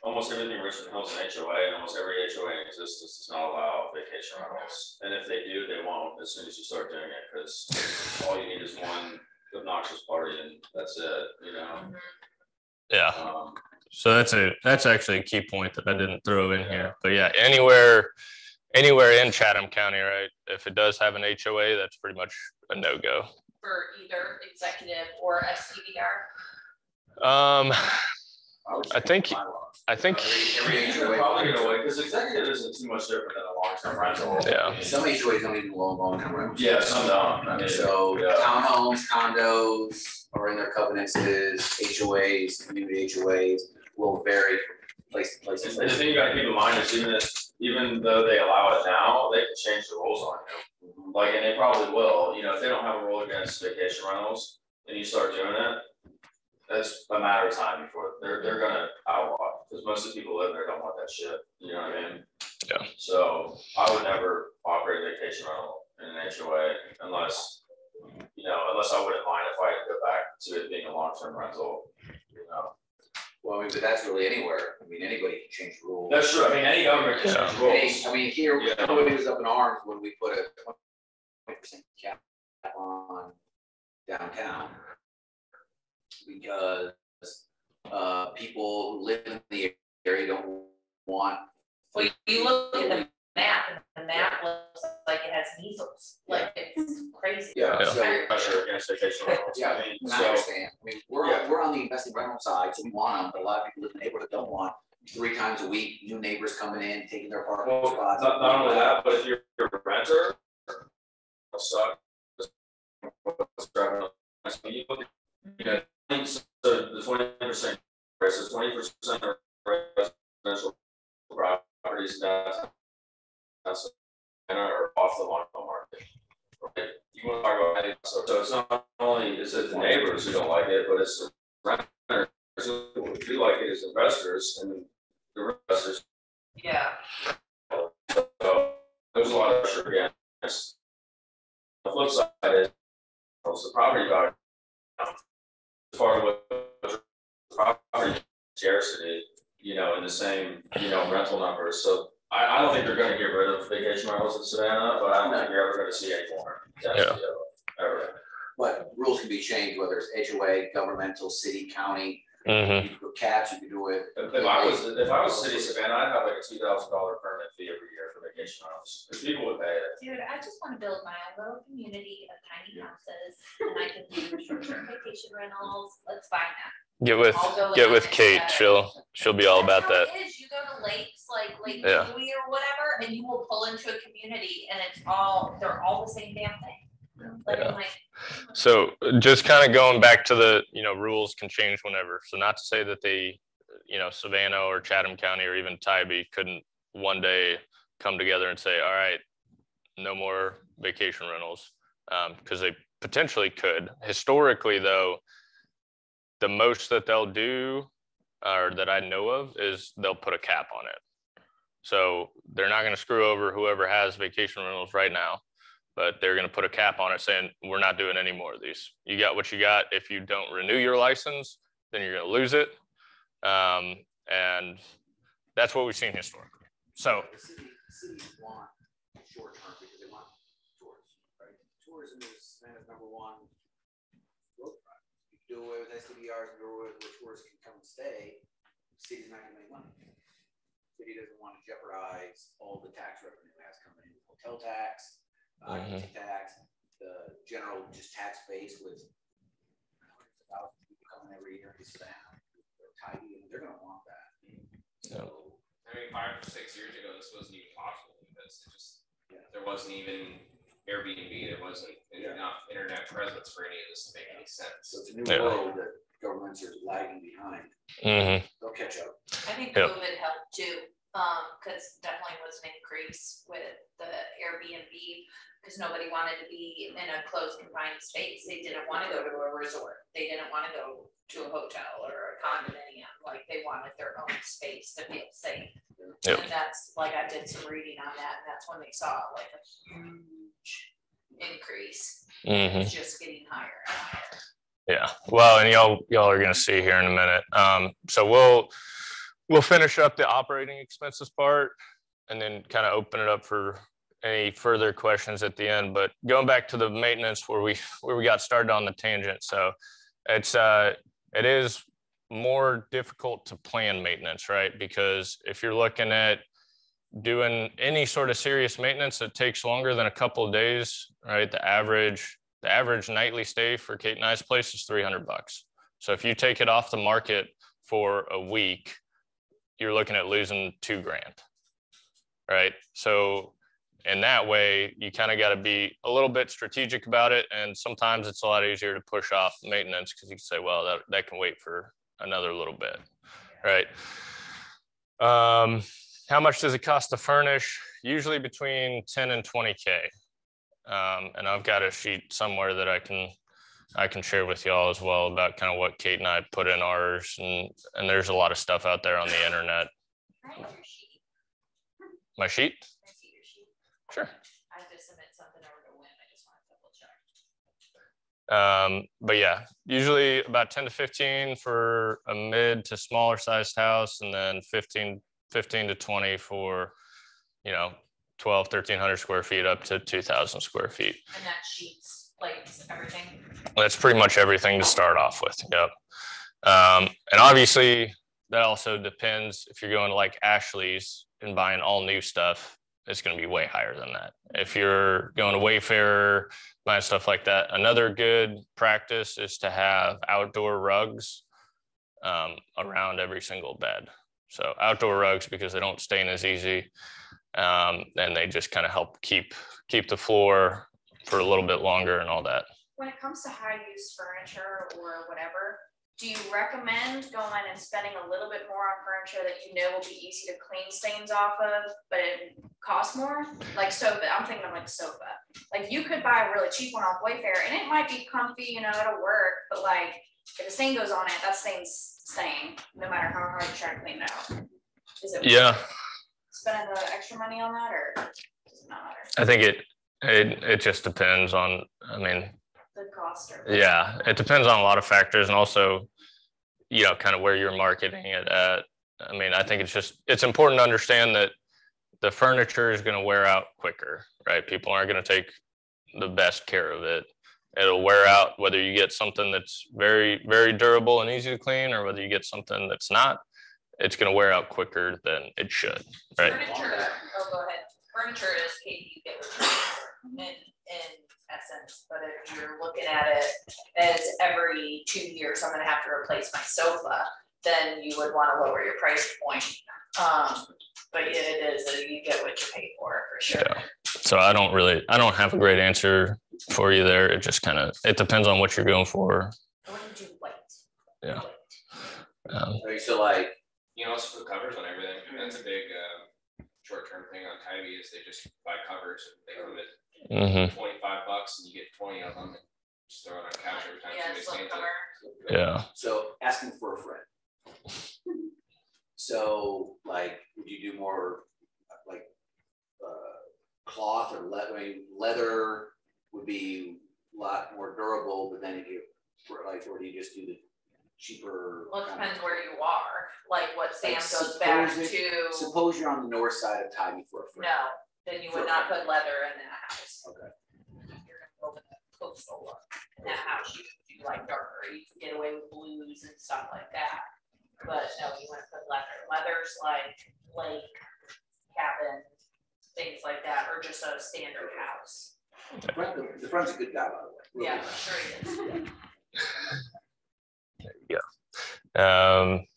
S5: almost everything in Richmond Hill is an HOA, and almost every HOA in existence does not allow vacation rentals. And if they do, they won't as soon as you start doing it, because all you need is one obnoxious party, and that's it, you know?
S1: Yeah.
S5: Um,
S1: So that's a that's actually a key point that I didn't throw in here. But yeah, anywhere anywhere in Chatham County, right? If it does have an HOA, that's pretty much a no go.
S4: for either executive or STVR.
S1: Um,
S5: would
S1: I think- I think
S2: Every
S5: You
S2: HOA
S5: could probably because executive isn't too much different than a long-term rental.
S1: Yeah.
S2: Some HOAs don't even allow long-term rentals.
S5: Yeah, some don't, I mean,
S2: So
S5: yeah.
S2: townhomes, condos are in their covenants, HOAs, community HOAs will vary from place to place. to
S5: And the
S2: place.
S5: thing you gotta keep in mind is even if, even though they allow it now, they can change the rules on you. Mm-hmm. Like, and they probably will, you know, if they don't have a rule against vacation rentals, and you start doing it. That's a matter of time before, they're, they're gonna outlaw, because most of the people who live there don't want that shit, you know what I mean?
S1: Yeah.
S5: So I would never operate a vacation rental in an HOA unless, you know, unless I wouldn't mind if I could go back to it being a long-term rental, you know?
S2: Well, I mean, but that's really anywhere. I mean, anybody can change rules.
S5: That's true, I mean, any government can
S1: Yeah.
S5: change
S2: Any-
S5: rules.
S2: I mean, here,
S5: Yeah.
S2: everybody was up in arms when Three times a week, new neighbors coming in, taking their parking
S5: well,
S2: spots.
S5: not, not only that, but if you're you're a renter. it'll Suck. What's driving up, so you look at, you know, so the twenty percent, so twenty percent of residential properties that. Are off the long market. Right, you wanna talk about, so, so it's not only, is it the neighbors who don't like it, but it's the renters who do like it as investors, and the investors
S4: Yeah,
S5: so there's a lot of pressure against. The flip side is, also the property value. As far as what property scarcity, you know, in the same, you know, rental numbers, so I, I don't think they're gonna get rid of vacation rentals in Savannah, but I don't think you're ever gonna see any more. That's,
S1: Yeah.
S5: you know, Ever.
S2: But rules can be changed, whether it's HOA, governmental, city, county,
S1: hmm
S2: you can put caps, you can do it.
S5: If, if I was, if I was city of Savannah, I'd have like a two thousand dollar permit fee every year for vacation rentals, because people would pay it.
S4: dude, I just wanna build my own little community of tiny houses, and I can do short-term vacation rentals, let's find that.
S1: Get with
S4: I'll go
S1: get
S4: in
S1: with
S4: and
S1: Kate.
S4: get it.
S1: She'll she'll be all about
S4: That's
S1: that.
S4: how it is. You go to lakes like Lake
S1: Yeah.
S4: Louie or whatever, and you will pull into a community and it's all, they're all the same damn thing. Like,
S1: Yeah.
S4: Like.
S1: So just kind of going back to the, you know, rules can change whenever. So not to say that they, you know, Savannah or Chatham County or even Tybee couldn't one day come together and say, all right, no more vacation rentals. Um, because they potentially could. Historically, though, the most that they'll do or that I know of is they'll put a cap on it. So they're not going to screw over whoever has vacation rentals right now but they're going to put a cap on it saying we're not doing any more of these. You got what you got. If you don't renew your license, then you're going to lose it. Um, and that's what we've seen historically. So
S2: cities want short term because they want tourism, right? Tourism is number one. You do away with STVRs, do away with where tourists can come and stay, the city's not gonna make money. City doesn't want to jeopardize all the tax revenue it has coming in, hotel tax, occupancy tax, the general just tax base with hundreds of thousands of people coming every year to Savannah. They're tidy, and they're gonna want that. So,
S3: I mean, five or six years ago, this wasn't even possible because it just,
S2: Yeah.
S3: there wasn't even Airbnb, there wasn't enough internet presence for any of this to make any sense.
S2: so it's a new
S1: Yeah.
S2: world that governments are lagging behind.
S1: mhm,
S2: They'll catch up.
S4: I think
S1: Yep.
S4: COVID helped too, um, cause definitely was an increase with the Airbnb. Nobody wanted to be in a closed confined space, they didn't wanna go to a resort, they didn't wanna go to a hotel or a condominium, like they wanted their own space to feel safe.
S1: Yep.
S4: And that's, like, I did some reading on that, and that's when they saw like a huge increase.
S1: Mhm.
S4: It's just getting higher and higher.
S1: Yeah, well, and y'all, y'all are gonna see here in a minute. Um, so we'll, we'll finish up the operating expenses part and then kind of open it up for any further questions at the end. But going back to the maintenance where we, where we got started on the tangent, so it's, uh, it is more difficult to plan maintenance, right? Because if you're looking at doing any sort of serious maintenance, that takes longer than a couple of days, right? The average, the average nightly stay for Kate and I's place is three hundred bucks. So if you take it off the market for a week, you're looking at losing two grand. Right? So in that way, you kind of got to be a little bit strategic about it. And sometimes it's a lot easier to push off maintenance because you can say, well, that, that can wait for another little bit. Right? Um, how much does it cost to furnish? Usually between 10 and 20K. Um, and I've got a sheet somewhere that I can I can share with y'all as well about kind of what Kate and I put in ours and and there's a lot of stuff out there on the internet.
S4: Can I have your sheet?
S1: My sheet?
S4: Can I see your sheet?
S1: Sure.
S4: I have to submit something over to Win, I just want to double check.
S1: Um, but yeah, usually about 10 to 15 for a mid to smaller sized house and then 15, 15 to 20 for, you know, 12, 1300 square feet up to 2000 square feet.
S4: And that sheets, plates, everything.
S1: That's pretty much everything to start off with. Yep. Um, and obviously, that also depends if you're going to like Ashley's and buying all new stuff, it's going to be way higher than that. If you're going to Wayfair, buying stuff like that, another good practice is to have outdoor rugs um, around every single bed. So outdoor rugs because they don't stain as easy, um, and they just kind of help keep keep the floor for a little bit longer and all that.
S6: when it comes to high use furniture or whatever, do you recommend going and spending a little bit more on furniture that you know will be easy to clean stains off of, but it costs more? Like sofa, I'm thinking of like sofa. Like you could buy a really cheap one off Wayfair and it might be comfy, you know, it'll work, but like if a stain goes on it, that stain's staying, no matter how hard you try to clean it out. Is it
S1: Yeah,
S6: spending the extra money on that or does it not matter?
S1: I think it it it just depends on. I mean,
S6: The cost or?
S1: yeah, it depends on a lot of factors, and also, you know, kind of where you're marketing it at. I mean, I think it's just it's important to understand that the furniture is going to wear out quicker, right? People aren't going to take the best care of it. It'll wear out whether you get something that's very very durable and easy to clean, or whether you get something that's not. It's going to wear out quicker than it should, right?
S4: Furniture, oh, go ahead. Furniture is you get in, in essence, but if you're looking at it as every two years, I'm gonna have to replace my sofa, then you would wanna lower your price point. Um, but yeah, it is, uh, you get what you pay for, for sure.
S1: Yeah. So I don't really, I don't have a great answer for you there. It just kind of, it depends on what you're going for.
S4: I wouldn't do white.
S1: Yeah.
S4: White.
S1: Um,
S2: Are you still like,
S3: You know, also put covers on everything, that's a big, um, short-term thing on Tybee is they just buy covers, and they come at
S1: mhm,
S3: twenty-five bucks and you get twenty of them and just throw it on the couch every time
S4: Yeah,
S3: somebody
S4: slip
S3: stands
S4: cover.
S1: yeah.
S2: so asking for a friend? So like, would you do more like, uh, cloth or leather, I mean, leather would be a lot more durable, but then if you, for like, or do you just do the cheaper?
S4: Well, it
S2: kind of-
S4: depends where you are, like what Sam
S2: Like,
S4: goes back
S2: suppose
S4: to,
S2: Suppose you're on the north side of Tybee for a friend.
S4: no, then you would not put leather in that house.
S2: Okay.
S4: You're gonna go with a coastal look. In that house, you could do like darker, you could get away with blues and stuff like that. But no, you wanna put leather. Leather's like lake, cabin, things like that, or just a standard house.
S2: The front- the- The front's a good guy, by the way. Real
S4: Yeah,
S2: good guy.
S4: sure it is.
S1: Um,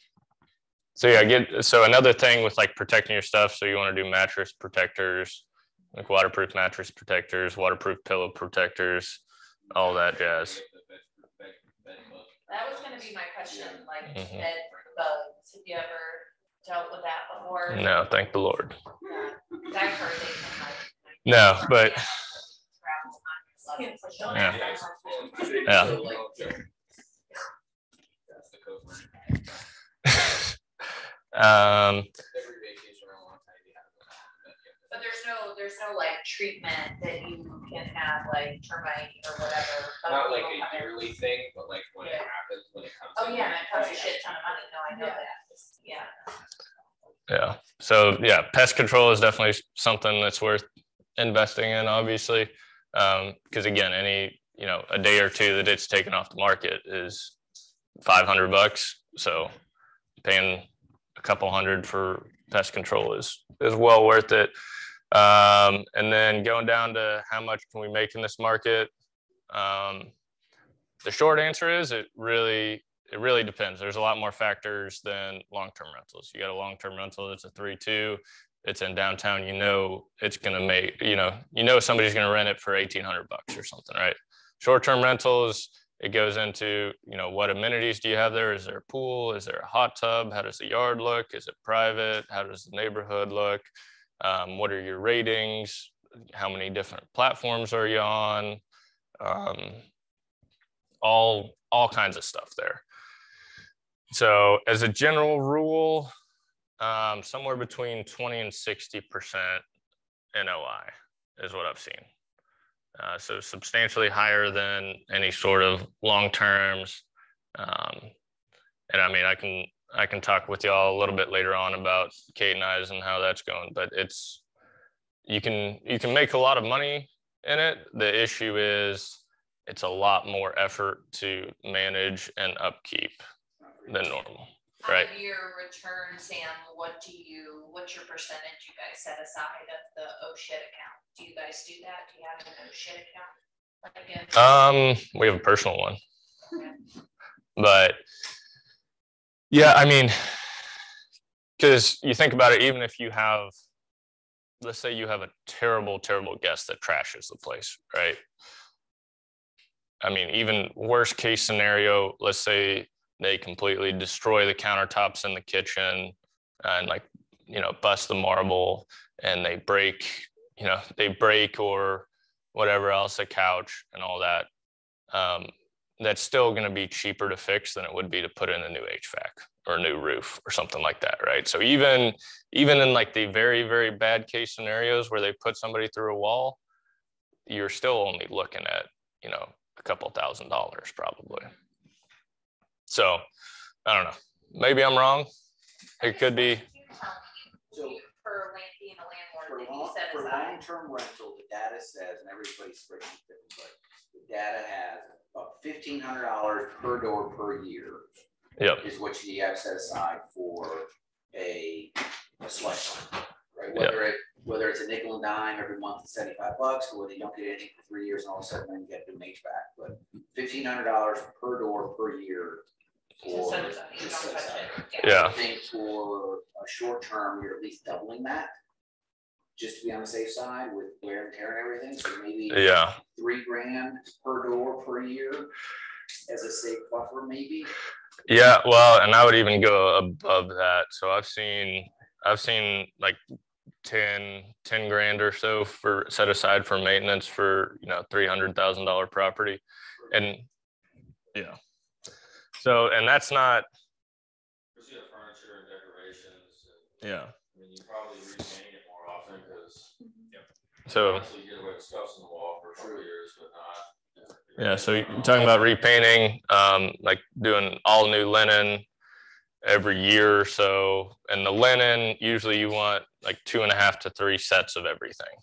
S1: so yeah, get, so another thing with like protecting your stuff, so you want to do mattress protectors, like waterproof mattress protectors, waterproof pillow protectors, all that jazz.
S4: That was gonna be my question, like
S1: Mhm.
S4: bed bugs, have you ever dealt with that before?
S1: No, thank the Lord.
S4: Yeah, 'cause I've heard they can like.
S1: No, but
S4: Scrabble on your skin, so don't
S1: Yeah. Yeah. um,
S3: Every vacation rental on Tybee has
S4: there's no like treatment that you can have like termite or whatever.
S3: Not like a
S4: come in-
S3: yearly thing, but like when it happens, when it comes.
S4: Oh, yeah, and it costs a shit ton of money, no, I know
S6: Yeah.
S4: that, It's- yeah.
S1: Yeah. So yeah, pest control is definitely something that's worth investing in, obviously. Um, because again, any, you know, a day or two that it's taken off the market is five hundred bucks. So paying a couple hundred for pest control is is well worth it. Um, and then going down to how much can we make in this market? Um, the short answer is it really it really depends. There's a lot more factors than long-term rentals. You got a long-term rental that's a three-two. It's in downtown. You know it's gonna make you know you know somebody's gonna rent it for eighteen hundred bucks or something, right? Short-term rentals. It goes into you know what amenities do you have there? Is there a pool? Is there a hot tub? How does the yard look? Is it private? How does the neighborhood look? Um, what are your ratings? How many different platforms are you on? Um, all all kinds of stuff there. So as a general rule, um, somewhere between 20 and 60% NOI is what I've seen. Uh, so substantially higher than any sort of long terms. Um, and I mean, I can I can talk with y'all a little bit later on about Kate and I's and how that's going, but it's you can you can make a lot of money in it. The issue is it's a lot more effort to manage and upkeep than normal. Right.
S4: Out of your return, Sam, what do you, what's your percentage you guys set aside of the oh shit account? Do you guys do that? Do you have an oh shit account? Like
S1: Um, we have a personal one, but yeah, I mean, because you think about it, even if you have, let's say you have a terrible, terrible guest that trashes the place, right? I mean, even worst case scenario, let's say they completely destroy the countertops in the kitchen and like, you know, bust the marble and they break, you know, they break or whatever else, a couch and all that. Um, that's still going to be cheaper to fix than it would be to put in a new HVAC or a new roof or something like that, right? So even even in like the very very bad case scenarios where they put somebody through a wall, you're still only looking at you know a couple thousand dollars probably. So I don't know. Maybe I'm wrong. It could be.
S4: You tell me,
S2: So-
S4: For land- being a landlord, that
S2: long, for long-term rental, the data says, and everybody's spreadsheet different, but the data has about fifteen hundred dollars per door per year
S1: Yep.
S2: is what you have set aside for a, a slush fund. Right, whether it, whether it's a nickel and dime every month, it's seventy-five bucks, or whether you don't get anything for three years and all of a sudden then you get to HVAC, but fifteen hundred dollars per door per year.
S4: To
S2: for
S4: set aside, you don't
S2: set
S4: touch
S2: aside.
S4: it.
S1: Yeah.
S2: I think for a short term, you're at least doubling that. Just to be on the safe side with wear and tear and everything, so maybe
S1: Yeah.
S2: three grand per door per year. As a safe buffer, maybe,
S1: Yeah, well, and I would even go above that. So I've seen I've seen like 10, 10 grand or so for set aside for maintenance for you know three hundred thousand dollar property. And yeah. So and that's not
S5: You see the furniture and decorations, and,
S1: yeah.
S5: I mean, you probably repaint it more often, because.
S1: So
S5: you get away with scuffs in the wall for a couple years, but not.
S1: yeah, so you're talking about repainting, um, like doing all new linen every year or so. And the linen, usually you want like two and a half to three sets of everything.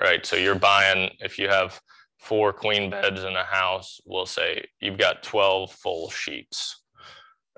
S1: Right. So you're buying, if you have four queen beds in a house, we'll say you've got 12 full sheets,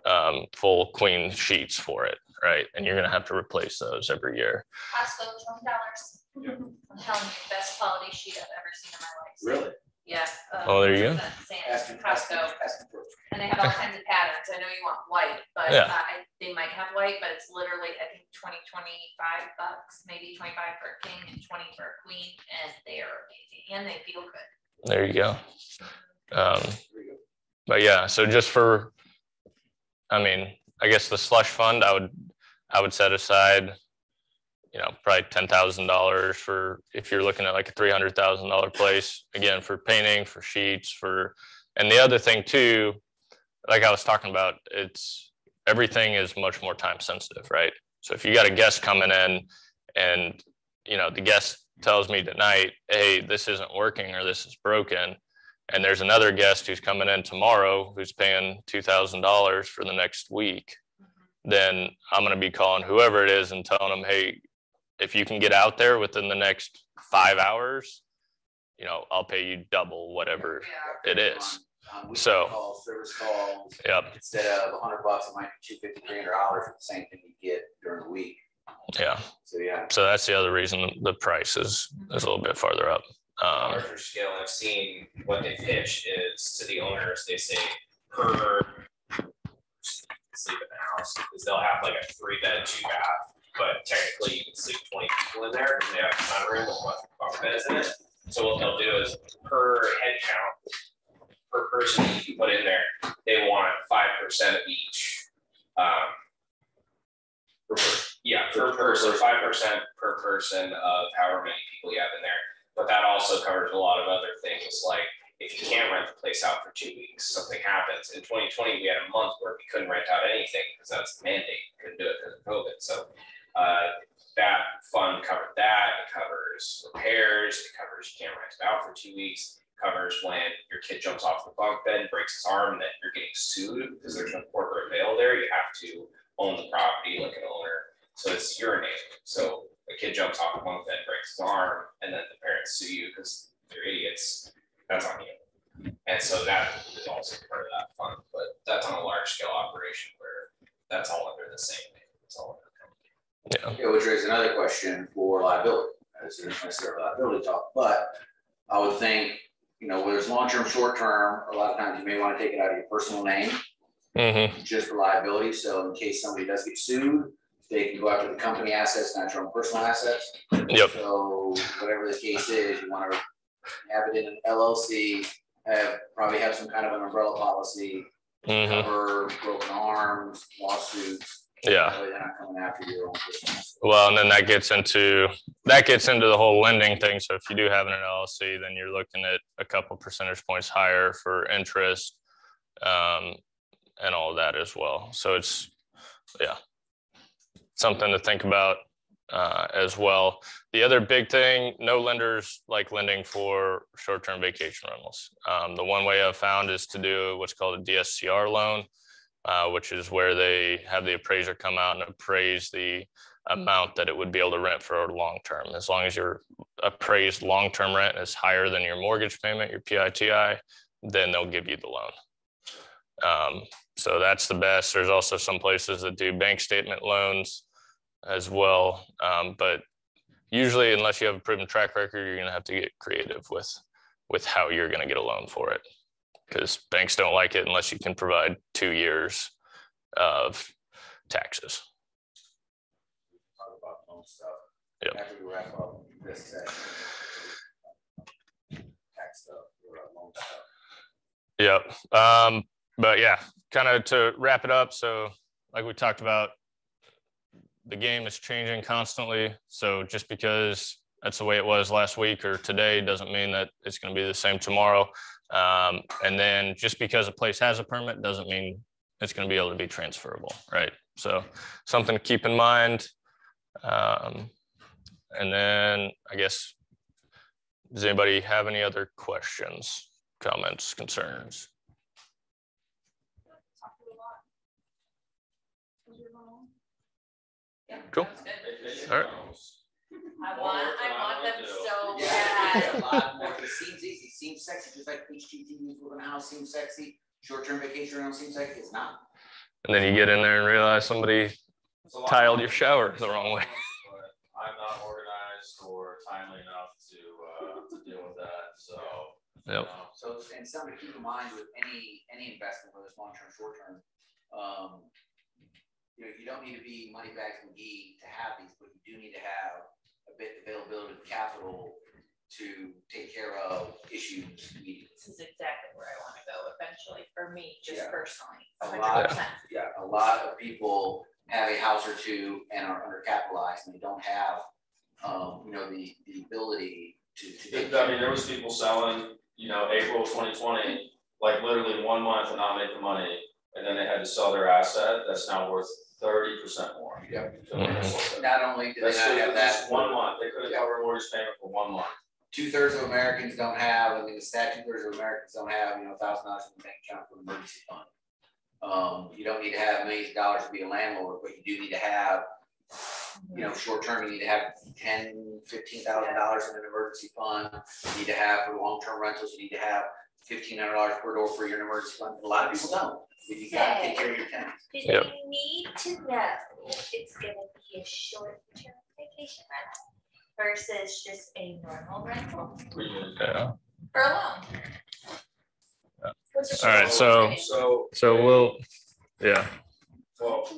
S1: um, full queen sheets for it. Right. And you're going to have to replace those every year.
S4: Costco, twenty dollars. I'm telling you, best quality sheet I've ever seen in my life.
S2: really,
S4: Yeah. uh,
S1: Oh, there you go.
S4: Sam,
S2: asking, asking,
S4: Costco,
S2: asking for.
S4: and they have all kinds of patterns. I know you want white, but
S1: Yeah.
S4: uh, I, they might have white, but it's literally, I think, 20, 25 bucks, maybe twenty-five for a king and twenty for a queen, and they are amazing, and they feel good.
S1: There you go. Um,
S2: There you go.
S1: but yeah, so just for, I mean, I guess the slush fund, I would, I would set aside, you know, probably ten thousand dollars for, if you're looking at like a three hundred thousand dollar place, again, for painting, for sheets, for, and the other thing too, like I was talking about, it's, everything is much more time sensitive, right? So if you got a guest coming in and, you know, the guest tells me tonight, hey, this isn't working or this is broken, and there's another guest who's coming in tomorrow who's paying two thousand dollars for the next week, then I'm gonna be calling whoever it is and telling them, hey, if you can get out there within the next five hours, you know, I'll pay you double whatever it is.
S2: Um, weekend
S1: So-
S2: Calls, service calls,
S1: Yep,
S2: instead of a hundred bucks, it might be two fifty, three hundred dollars for the same thing you get during the week.
S1: yeah.
S2: So, yeah.
S1: So that's the other reason the price is is a little bit farther up. Um,
S3: larger scale, I've seen what they pitch is to the owners, they say per sleep in the house, because they'll have like a three bed, two bath, but technically you can sleep twenty people in there, because they have a sunroom with what bunk beds in it. So what they'll do is per head count, per person you put in there, they want five percent of each. Um, yeah, per person, five percent per person of however many people you have in there. But that also covers a lot of other things, like if you can't rent the place out for two weeks, something happens. In twenty twenty, we had a month where we couldn't rent out anything because that's the mandate, couldn't do it because of COVID. So uh, that fund covered that, it covers repairs, it covers you can't rent it out for two weeks, It covers when your kid jumps off the bunk bed, and breaks his arm, that you're getting sued because there's no corporate veil there. You have to own the property like an owner. So it's your name. So a kid jumps off the bunk bed, breaks his arm, and then the parents sue you because they're idiots. That's on you. And so that is also part of that fund, but that's on a large scale operation where that's all under the same name. It's all under
S1: yeah,
S2: Okay, which raises another question for liability, as it isn't necessarily liability talk, but I would think, you know, whether it's long-term, short-term, a lot of times you may want to take it out of your personal name,
S1: mhm,
S2: just for liability, so in case somebody does get sued, they can go after the company assets, not your own personal assets.
S1: Yep.
S2: So whatever the case is, you want to have it in an LLC, have, probably have some kind of an umbrella policy,
S1: mhm,
S2: cover broken arms, lawsuits.
S1: Yeah.
S2: that way They're not coming after your own business.
S1: Well, and then that gets into that gets into the whole lending thing. So if you do have an LLC, then you're looking at a couple percentage points higher for interest, um, and all that as well. So it's yeah, something to think about uh, as well. The other big thing, no lenders like lending for short-term vacation rentals. Um, the one way I've found is to do what's called a DSCR loan, uh, which is where they have the appraiser come out and appraise the amount that it would be able to rent for a long term. As long as your appraised long-term rent is higher than your mortgage payment, your PITI, then they'll give you the loan. Um, so that's the best. There's also some places that do bank statement loans as well. Um, but usually, unless you have a proven track record, you're gonna have to get creative with with how you're gonna get a loan for it. Because banks don't like it unless you can provide two years of taxes. Yep. Yep. Um, but yeah, kind of to wrap it up. So, like we talked about, the game is changing constantly. So, just because that's the way it was last week or today doesn't mean that it's going to be the same tomorrow. Um, and then just because a place has a permit doesn't mean it's going to be able to be transferable, right? So, something to keep in mind. Um, and then I guess, does anybody have any other questions, comments, concerns? Cool. All right.
S4: I want, I want them so bad.
S2: A lot more, it seems easy, seems sexy, just like HGTVs moving a house seems sexy, short-term vacation rental seems sexy, it's not.
S1: And then you get in there and realize somebody
S5: It's a lot
S1: tiled your shower the wrong way.
S5: but I'm not organized or timely enough to, uh, to deal with that, so.
S1: Yep.
S5: know,
S2: So, and something to keep in mind with any, any investment, whether it's long-term, short-term, um, you know, you don't need to be money back McGee to have these, but you do need to have a bit availability of capital to take care of issues immediately.
S4: This is exactly where I wanna go eventually, for me, just
S2: Yeah.
S4: personally,
S2: A
S4: hundred
S2: lot.
S4: percent.
S2: Yeah, a lot of people have a house or two and are undercapitalized and they don't have, um, you know, the, the ability to, to take.
S5: I mean, there was people selling, you know, April twenty twenty, like literally one month and not making money. And then they had to sell their asset that's now worth thirty percent more.
S2: Yep.
S5: So that's what-
S2: Not only do they
S5: That's
S2: not have
S5: that's
S2: that,
S5: one month, they couldn't
S2: Yeah.
S5: cover mortgage payment for one month.
S2: Two thirds of Americans don't have, I mean, the stat, two thirds of Americans don't have, you know, thousand dollars in the bank account for an emergency fund. Um, you don't need to have millions of dollars to be a landlord, but you do need to have, you know, short term, you need to have ten, fifteen thousand dollars in an emergency fund. You need to have for long-term rentals, you need to have fifteen hundred dollars per door for your emergency fund. A lot of people don't. You gotta take care of your tenants.
S4: Did
S1: Yep.
S4: you need to know if it's gonna be a short-term vacation rental versus just a normal rental
S5: We
S1: Yeah.
S4: or a loan?
S1: Yeah. All right, so-
S5: So.
S1: So we'll, yeah,
S5: Well,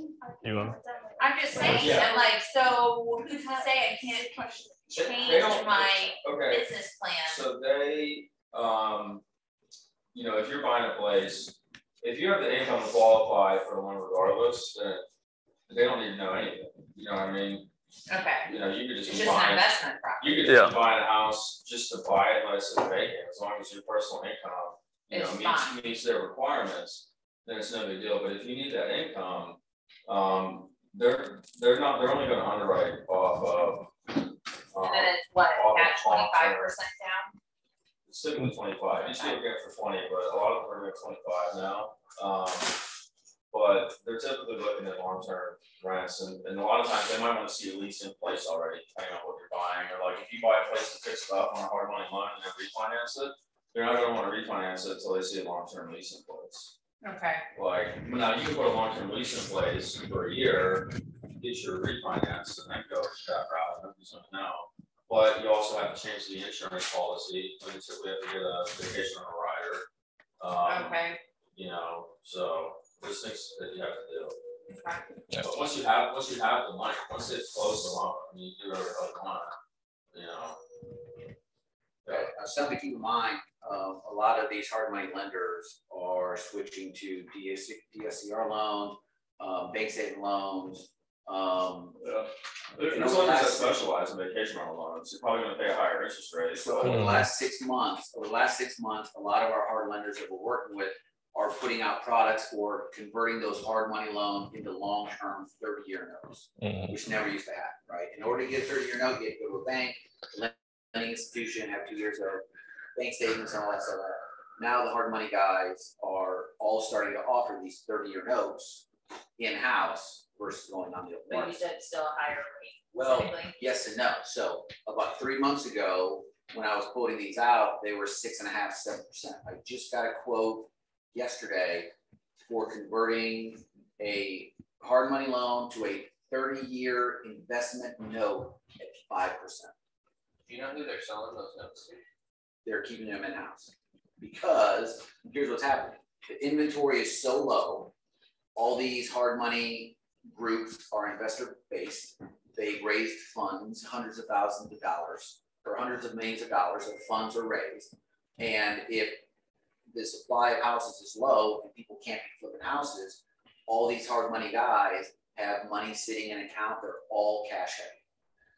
S1: You want-
S4: I'm just saying,
S5: Yeah.
S4: I'm like, so who's to say I can't
S5: they- they
S4: change my
S5: Okay,
S4: business plan?
S5: so they, um, you know, if you're buying a place, if you have the income to qualify for one regardless, then they don't need to know anything, you know what I mean?
S4: Okay,
S5: You know, you could
S4: it's
S5: just be
S4: just an
S5: buying,
S4: investment property.
S5: you could just be buying a house just to buy it, unless it's vacant, as long as your personal income, you know,
S4: It's
S5: meets,
S4: fine.
S5: meets their requirements, then it's no big deal, but if you need that income, um, they're, they're not, they're only gonna underwrite off of. um,
S4: And then it's what,
S5: all the
S4: at twenty-five percent down?
S5: Stick with twenty-five, you still get for twenty, but a lot of them are at twenty-five now, um, but they're typically looking at long-term rents, and, and a lot of times they might wanna see a lease in place already, depending on what you're buying, or like, if you buy a place to fix it up on a hard money loan and then refinance it, they're not gonna wanna refinance it until they see a long-term lease in place.
S4: Okay.
S5: Like, now you can put a long-term lease in place for a year, get your refinance and then go that route, nobody's gonna know. But you also have to change the insurance policy, like I said, we have to get a vacation on a rider. Um,
S4: Okay,
S5: you know, so there's things that you have to do.
S4: okay.
S1: Yeah.
S5: But once you have, once you have the money, once it's closed the loan, I mean, you do whatever you want, you know.
S2: But something to keep in mind, um, a lot of these hard money lenders are switching to DS, DSCR loans, um, bank statement loans. Um,
S5: Yeah. There- There's lenders that specialize in vacation rental loans, you're probably gonna pay a higher interest rate,
S2: so over the last six months, over the last six months, a lot of our hard lenders that we're working with are putting out products for converting those hard money loans into long-term thirty-year notes.
S1: Mhm.
S2: which never used to happen, right? In order to get a thirty-year note, you had to go to a bank, lending institution, have two years of bank statements and all that stuff. Now the hard money guys are all starting to offer these thirty-year notes in-house versus going on the open
S4: But you
S2: market.
S4: said still a higher rate.
S2: Well,
S4: typically.
S2: yes and no. So about three months ago, when I was quoting these out, they were six and a half, seven percent. I just got a quote yesterday for converting a hard money loan to a thirty-year investment note at five percent.
S3: Do you know who they're selling those notes to?
S2: They're keeping them in-house. Because here's what's happening. The inventory is so low. All these hard money groups are investor based. They raised funds, hundreds of thousands of dollars, or hundreds of millions of dollars of funds are raised. And if the supply of houses is low and people can't be flipping houses, all these hard money guys have money sitting in account, they're all cash heavy.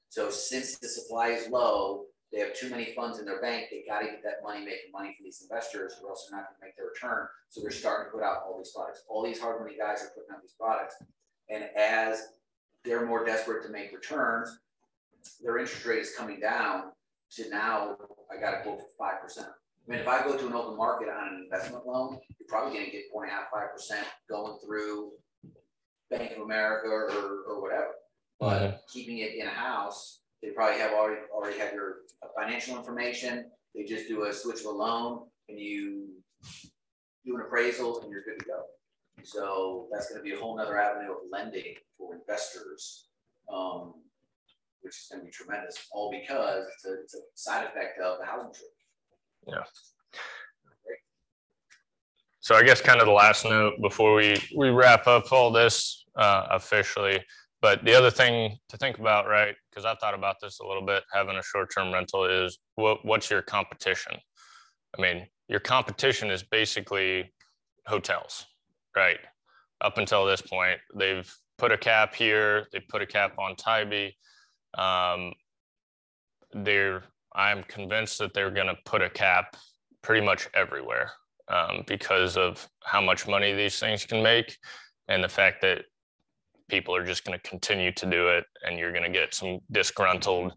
S2: So since the supply is low, they have too many funds in their bank, they gotta get that money, making money for these investors, or else they're not gonna make their return. So they're starting to put out all these products. All these hard money guys are putting out these products. And as they're more desperate to make returns, their interest rate is coming down to now, I got to quote for five percent. I mean, if I go to an open market on an investment loan, you're probably gonna get four and a half, five percent going through Bank of America or, or whatever. But keeping it in a house, they probably have already, already have your financial information. They just do a switch of a loan and you do an appraisal and you're good to go. So that's gonna be a whole nother avenue of lending for investors. Um, which is gonna be tremendous, all because it's a, it's a side effect of the housing shortage.
S1: So I guess kind of the last note before we, we wrap up all this uh, officially. But the other thing to think about, right? Because I thought about this a little bit, having a short-term rental is what, what's your competition? I mean, your competition is basically hotels, right? Up until this point, they've put a cap here, they put a cap on Tybee. Um, they're, I'm convinced that they're gonna put a cap pretty much everywhere um, because of how much money these things can make and the fact that people are just going to continue to do it, and you're going to get some disgruntled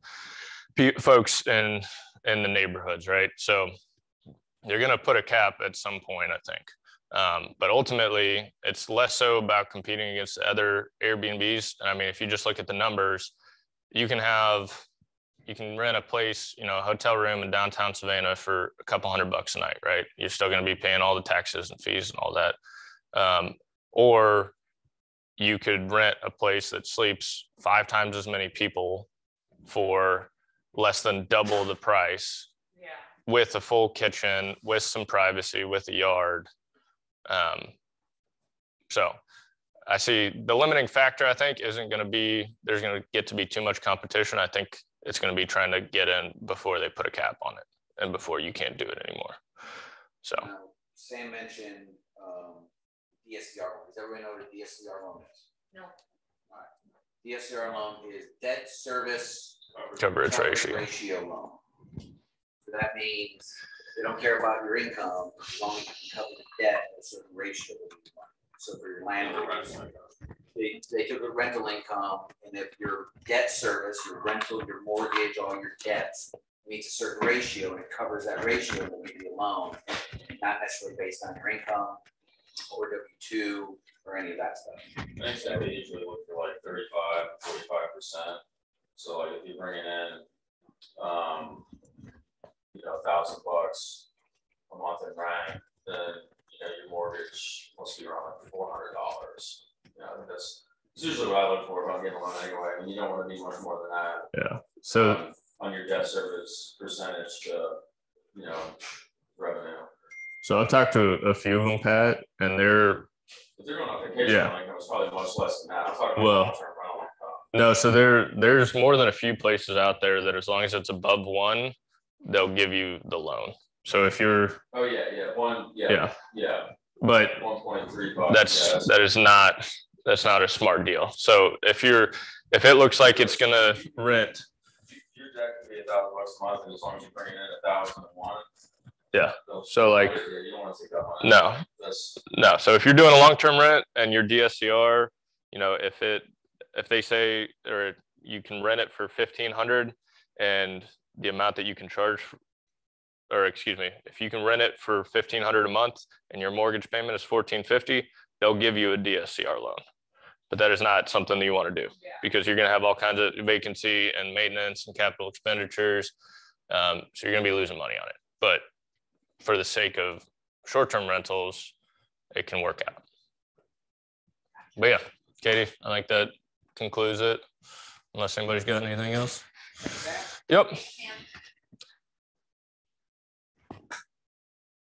S1: pe- folks in in the neighborhoods, right? So you're going to put a cap at some point, I think. Um, but ultimately, it's less so about competing against other Airbnbs. I mean, if you just look at the numbers, you can have you can rent a place, you know, a hotel room in downtown Savannah for a couple hundred bucks a night, right? You're still going to be paying all the taxes and fees and all that. Um, or you could rent a place that sleeps five times as many people for less than double the price
S4: Yeah.
S1: with a full kitchen, with some privacy, with a yard. Um, so I see the limiting factor, I think, isn't going to be there's going to get to be too much competition. I think it's going to be trying to get in before they put a cap on it and before you can't do it anymore. So,
S2: Now, Sam mentioned, um, DSCR loan. Does everyone know what a DSCR loan is?
S4: No.
S2: Alright. DSCR loan is debt service
S1: coverage
S2: coverage
S1: ratio.
S2: ratio loan. So that means they don't care about your income, as long as you can cover the debt at a certain ratio. that you want. So for your landlord, they, they took a rental income, and if your debt service, your rental, your mortgage, all your debts meets a certain ratio, and it covers that ratio, give you a loan, not necessarily based on your income or W two or any of that stuff.
S5: I think that they usually look for like 35, 45 percent. So like if you're bringing in, um, you know, a thousand bucks a month in rent, then, you know, your mortgage must be around like four hundred dollars. You know, I think that's, it's usually what I look for if I'm getting a loan anyway. I mean, you don't want to be much more than that. Yeah.
S1: So,
S5: um, On your debt service percentage to, you know, revenue.
S1: so I've talked to a few of them, Pat, and they're
S5: If they're going on vacation,
S1: Yeah.
S5: income, it's probably much less than that. I'm talking
S1: Well-
S5: about.
S1: No, so there there's more than a few places out there that as long as it's above one, they'll give you the loan. So if you're
S5: Oh, yeah, yeah, one, yeah,
S1: yeah,
S5: yeah,
S1: but
S5: one point three five.
S1: that's that is not that's not a smart deal. So if you're if it looks like it's gonna rent,
S5: Your debt could be a thousand bucks a month, and as long as you bring in a thousand and one.
S1: Yeah, so, like-
S5: Yeah, You don't wanna take that money.
S1: no, no. So if you're doing a long-term rent and your DSCR, you know, if it if they say or you can rent it for fifteen hundred and the amount that you can charge or excuse me, if you can rent it for fifteen hundred a month and your mortgage payment is fourteen fifty, they'll give you a DSCR loan. But that is not something that you want to do
S4: Yeah.
S1: because you're gonna have all kinds of vacancy and maintenance and capital expenditures. Um, so you're gonna be losing money on it. But for the sake of short-term rentals, it can work out. But yeah, Katie, I think that concludes it. Unless anybody's got anything else. Yep.